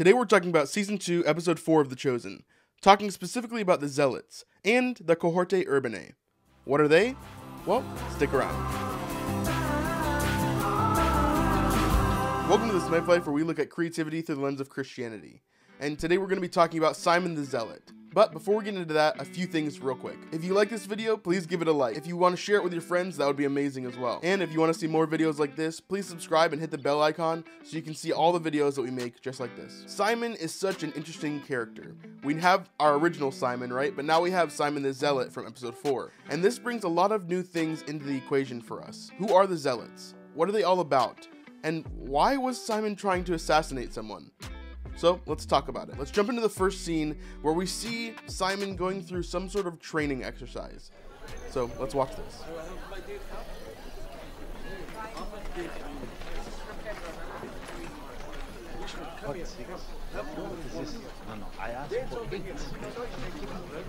Today we're talking about Season 2, Episode 4 of The Chosen, talking specifically about the Zealots and the Cohorte Urbanae. What are they? Well, stick around. Welcome to this Life where we look at creativity through the lens of Christianity. And today we're going to be talking about Simon the Zealot. But before we get into that, a few things real quick. If you like this video, please give it a like. If you want to share it with your friends, that would be amazing as well. And if you want to see more videos like this, please subscribe and hit the bell icon so you can see all the videos that we make just like this. Simon is such an interesting character. We have our original Simon, right? But now we have Simon the Zealot from episode 4. And this brings a lot of new things into the equation for us. Who are the Zealots? What are they all about? And why was Simon trying to assassinate someone? So let's talk about it. Let's jump into the first scene where we see Simon going through some sort of training exercise. So let's watch this. What, six? What is this? No, no, I asked for eight.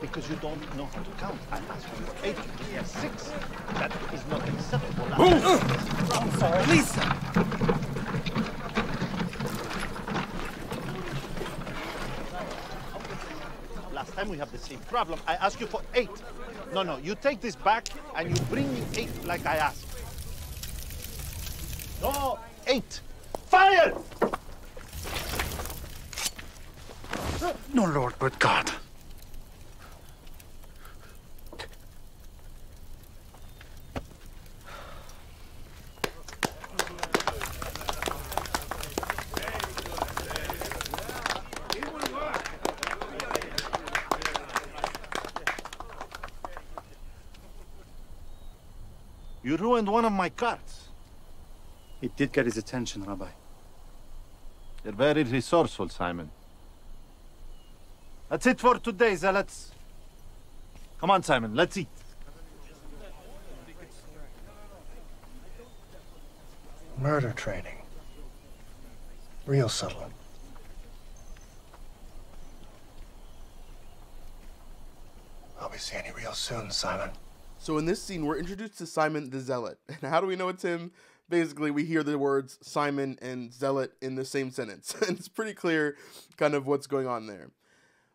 Because you don't know how to count. I asked for eight. Yes, six. That is not acceptable. I'm sorry. Lisa! Last time we have the same problem. I ask you for eight. No, no, you take this back and you bring me eight like I asked. No, eight. Fire! No, Lord, but God. You ruined one of my cards. It did get his attention, Rabbi. You're very resourceful, Simon. That's it for today, Zealots. Come on, Simon, let's eat. Murder training. Real subtle. I'll be seeing you real soon, Simon. So in this scene, we're introduced to Simon the Zealot. And how do we know it's him? Basically, we hear the words Simon and Zealot in the same sentence. and it's pretty clear kind of what's going on there.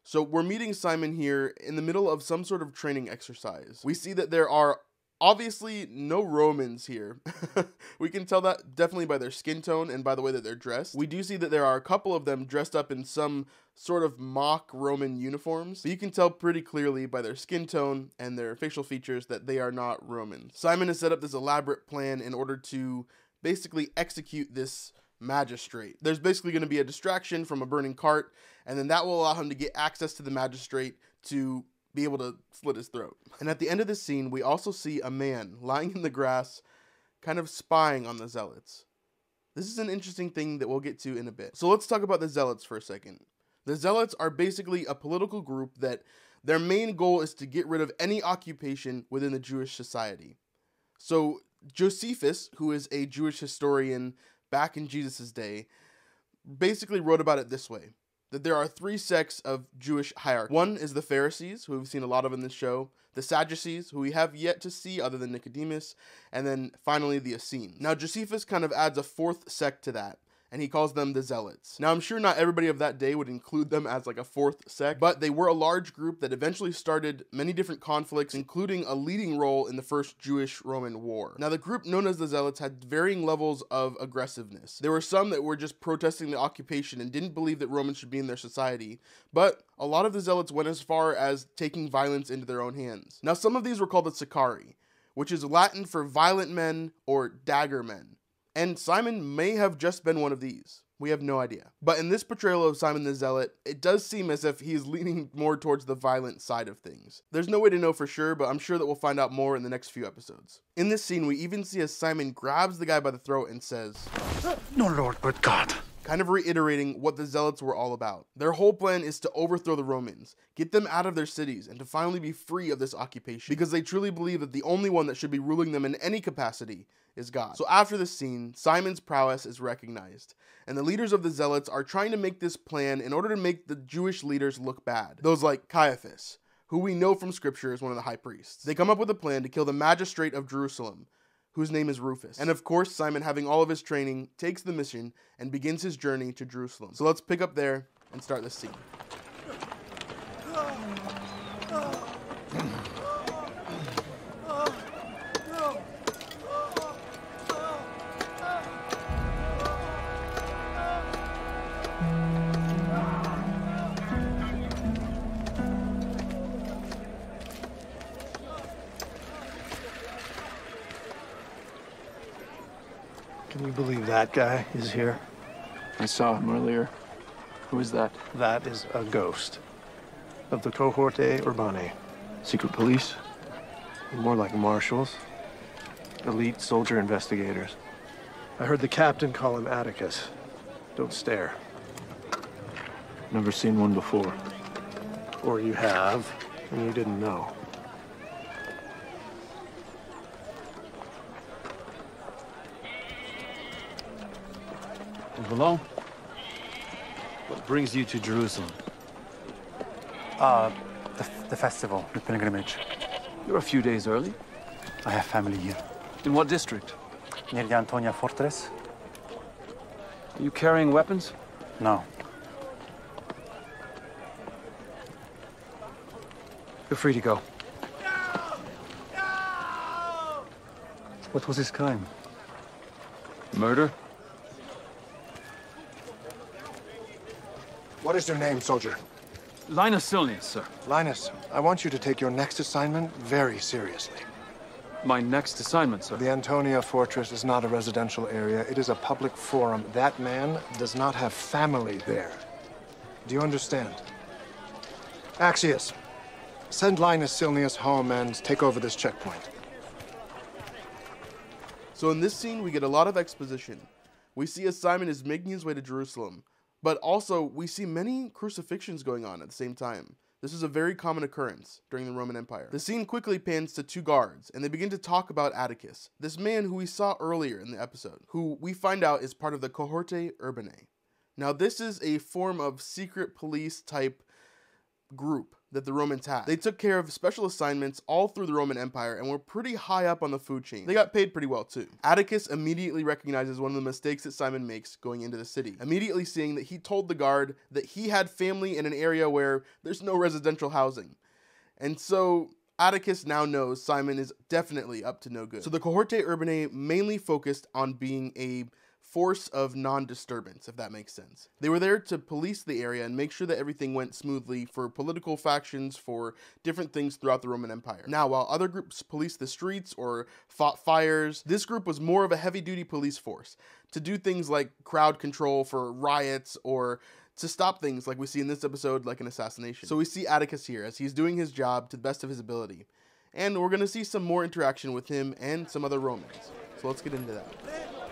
So we're meeting Simon here in the middle of some sort of training exercise. We see that there are obviously no Romans here. we can tell that definitely by their skin tone and by the way that they're dressed. We do see that there are a couple of them dressed up in some sort of mock Roman uniforms, but you can tell pretty clearly by their skin tone and their facial features that they are not Romans. Simon has set up this elaborate plan in order to basically execute this magistrate. There's basically going to be a distraction from a burning cart, and then that will allow him to get access to the magistrate to be able to slit his throat. And at the end of the scene, we also see a man lying in the grass, kind of spying on the zealots. This is an interesting thing that we'll get to in a bit. So let's talk about the zealots for a second. The zealots are basically a political group that their main goal is to get rid of any occupation within the Jewish society. So Josephus, who is a Jewish historian back in Jesus' day, basically wrote about it this way that there are three sects of Jewish hierarchy. One is the Pharisees, who we've seen a lot of in this show, the Sadducees, who we have yet to see other than Nicodemus, and then finally the Essenes. Now, Josephus kind of adds a fourth sect to that, and he calls them the Zealots. Now, I'm sure not everybody of that day would include them as like a fourth sect, but they were a large group that eventually started many different conflicts, including a leading role in the first Jewish Roman war. Now, the group known as the Zealots had varying levels of aggressiveness. There were some that were just protesting the occupation and didn't believe that Romans should be in their society, but a lot of the Zealots went as far as taking violence into their own hands. Now, some of these were called the Sicarii, which is Latin for violent men or dagger men. And Simon may have just been one of these. We have no idea. But in this portrayal of Simon the Zealot, it does seem as if he is leaning more towards the violent side of things. There's no way to know for sure, but I'm sure that we'll find out more in the next few episodes. In this scene, we even see as Simon grabs the guy by the throat and says, No, Lord, but God. Kind of reiterating what the Zealots were all about. Their whole plan is to overthrow the Romans, get them out of their cities, and to finally be free of this occupation, because they truly believe that the only one that should be ruling them in any capacity is God. So after this scene, Simon's prowess is recognized, and the leaders of the Zealots are trying to make this plan in order to make the Jewish leaders look bad. Those like Caiaphas, who we know from scripture is one of the high priests. They come up with a plan to kill the magistrate of Jerusalem, whose name is Rufus. And of course, Simon, having all of his training, takes the mission and begins his journey to Jerusalem. So let's pick up there and start the scene. believe that guy is here? I saw him earlier. Who is that? That is a ghost of the Cohorte Urbanae. Secret police? More like marshals, elite soldier investigators. I heard the captain call him Atticus. Don't stare. Never seen one before. Or you have, and you didn't know. Hello? What brings you to Jerusalem? Uh, the, the festival, the pilgrimage. You're a few days early. I have family here. In what district? Near the Antonia fortress? Are you carrying weapons? No. You're free to go. What was his crime? Murder? What is your name, soldier? Linus Silnius, sir. Linus, I want you to take your next assignment very seriously. My next assignment, sir. The Antonia Fortress is not a residential area, it is a public forum. That man does not have family there. Do you understand? Axius, send Linus Silnius home and take over this checkpoint. So in this scene, we get a lot of exposition. We see as Simon is making his way to Jerusalem, but also we see many crucifixions going on at the same time. This is a very common occurrence during the Roman Empire. The scene quickly pans to two guards, and they begin to talk about Atticus, this man who we saw earlier in the episode, who we find out is part of the Cohorte Urbanae. Now, this is a form of secret police type group that the Romans had. They took care of special assignments all through the Roman Empire and were pretty high up on the food chain. They got paid pretty well too. Atticus immediately recognizes one of the mistakes that Simon makes going into the city, immediately seeing that he told the guard that he had family in an area where there's no residential housing. And so Atticus now knows Simon is definitely up to no good. So the Cohorte Urbanae mainly focused on being a force of non disturbance, if that makes sense. They were there to police the area and make sure that everything went smoothly for political factions, for different things throughout the Roman Empire. Now, while other groups policed the streets or fought fires, this group was more of a heavy duty police force to do things like crowd control for riots or to stop things like we see in this episode, like an assassination. So we see Atticus here as he's doing his job to the best of his ability. And we're going to see some more interaction with him and some other Romans. So let's get into that.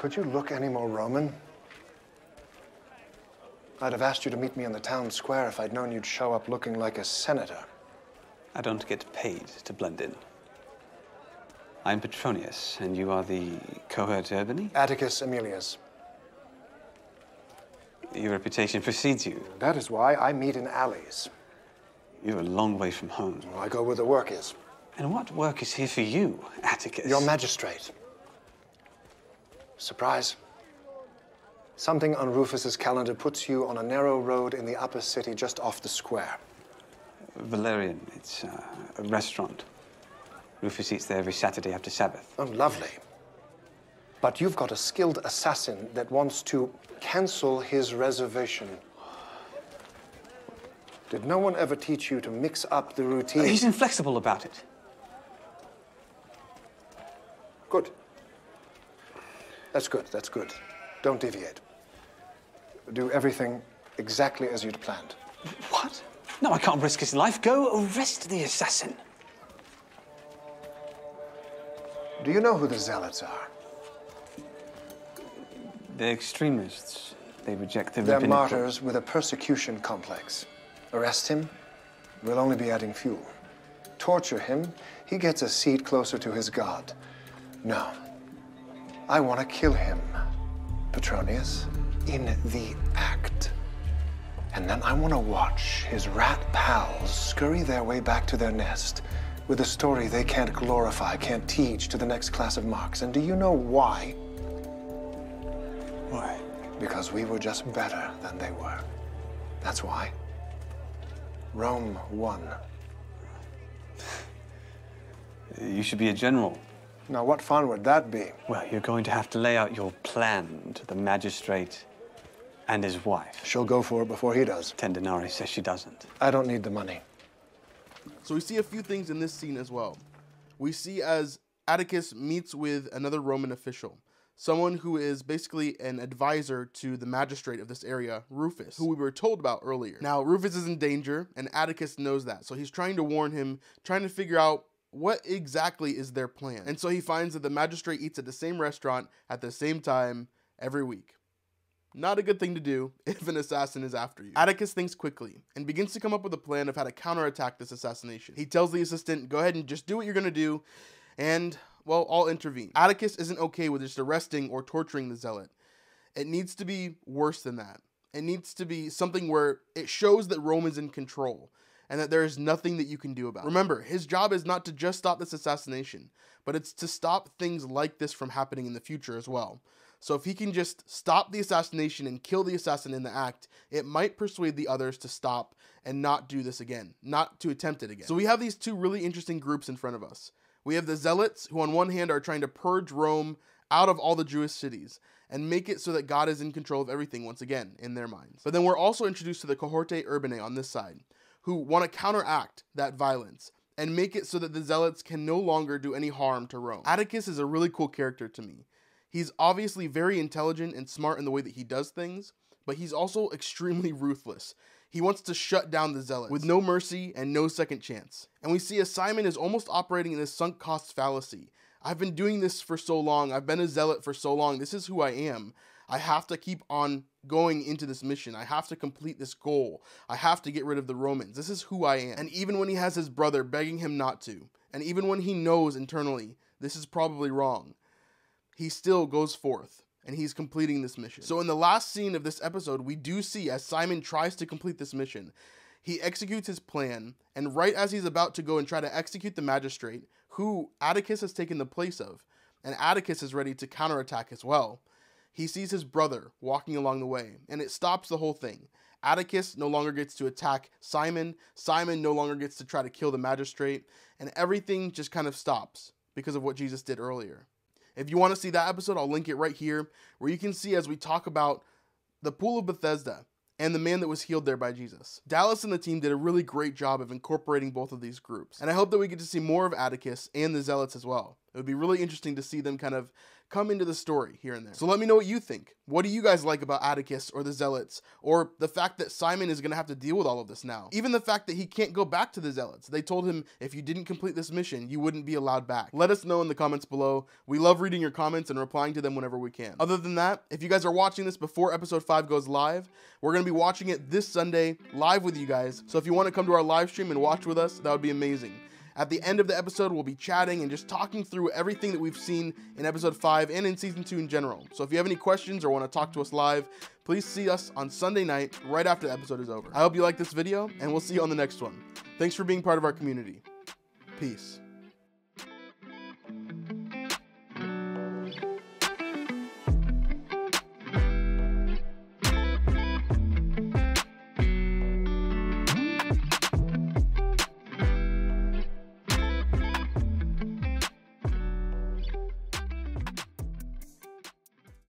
Could you look any more Roman? I'd have asked you to meet me in the town square if I'd known you'd show up looking like a senator. I don't get paid to blend in. I'm Petronius, and you are the cohort uh, Urbanae? Atticus Aemilius. Your reputation precedes you. That is why I meet in alleys. You're a long way from home. Well, I go where the work is. And what work is here for you, Atticus? Your magistrate. Surprise. Something on Rufus's calendar puts you on a narrow road in the upper city just off the square. Valerian. It's uh, a restaurant. Rufus eats there every Saturday after Sabbath. Oh, lovely. But you've got a skilled assassin that wants to cancel his reservation. Did no one ever teach you to mix up the routine? He's inflexible about it. Good. That's good, that's good. Don't deviate. Do everything exactly as you'd planned. What? No, I can't risk his life. Go arrest the assassin. Do you know who the Zealots are? They're extremists. They reject the They're rabbinical- martyrs with a persecution complex. Arrest him, we'll only be adding fuel. Torture him, he gets a seat closer to his God. No. I want to kill him, Petronius, in the act. And then I want to watch his rat pals scurry their way back to their nest with a story they can't glorify, can't teach to the next class of marks. And do you know why? Why? Because we were just better than they were. That's why. Rome won. You should be a general. Now, what fun would that be? Well, you're going to have to lay out your plan to the magistrate and his wife. She'll go for it before he does. Ten denarii says she doesn't. I don't need the money. So we see a few things in this scene as well. We see as Atticus meets with another Roman official, someone who is basically an advisor to the magistrate of this area, Rufus, who we were told about earlier. Now, Rufus is in danger, and Atticus knows that, so he's trying to warn him, trying to figure out what exactly is their plan. And so he finds that the magistrate eats at the same restaurant at the same time every week. Not a good thing to do if an assassin is after you. Atticus thinks quickly and begins to come up with a plan of how to counterattack this assassination. He tells the assistant, go ahead and just do what you're gonna do, and, well, I'll intervene. Atticus isn't okay with just arresting or torturing the zealot. It needs to be worse than that. It needs to be something where it shows that Rome is in control and that there is nothing that you can do about it. Remember, his job is not to just stop this assassination, but it's to stop things like this from happening in the future as well. So if he can just stop the assassination and kill the assassin in the act, it might persuade the others to stop and not do this again, not to attempt it again. So we have these two really interesting groups in front of us. We have the zealots, who on one hand are trying to purge Rome out of all the Jewish cities and make it so that God is in control of everything once again in their minds. But then we're also introduced to the cohorte urbanae on this side, who want to counteract that violence and make it so that the zealots can no longer do any harm to Rome. Atticus is a really cool character to me. He's obviously very intelligent and smart in the way that he does things, but he's also extremely ruthless. He wants to shut down the zealots with no mercy and no second chance. And we see as Simon is almost operating in this sunk cost fallacy. I've been doing this for so long. I've been a zealot for so long. This is who I am. I have to keep on going into this mission. I have to complete this goal. I have to get rid of the Romans. This is who I am. And even when he has his brother begging him not to, and even when he knows internally this is probably wrong, he still goes forth and he's completing this mission. So in the last scene of this episode, we do see as Simon tries to complete this mission, he executes his plan, and right as he's about to go and try to execute the magistrate, who Atticus has taken the place of, and Atticus is ready to counterattack as well, he sees his brother walking along the way, and it stops the whole thing. Atticus no longer gets to attack Simon, Simon no longer gets to try to kill the magistrate, and everything just kind of stops because of what Jesus did earlier. If you want to see that episode, I'll link it right here, where you can see as we talk about the Pool of Bethesda and the man that was healed there by Jesus. Dallas and the team did a really great job of incorporating both of these groups, and I hope that we get to see more of Atticus and the Zealots as well. It would be really interesting to see them kind of come into the story here and there. So let me know what you think. What do you guys like about Atticus or the Zealots, or the fact that Simon is going to have to deal with all of this now? Even the fact that he can't go back to the Zealots. They told him if you didn't complete this mission, you wouldn't be allowed back. Let us know in the comments below. We love reading your comments and replying to them whenever we can. Other than that, if you guys are watching this before episode 5 goes live, we're going to be watching it this Sunday live with you guys. So if you want to come to our live stream and watch with us, that would be amazing. At the end of the episode, we'll be chatting and just talking through everything that we've seen in episode 5 and in season 2 in general. So if you have any questions or want to talk to us live, please see us on Sunday night right after the episode is over. I hope you like this video, and we'll see you on the next one. Thanks for being part of our community. Peace.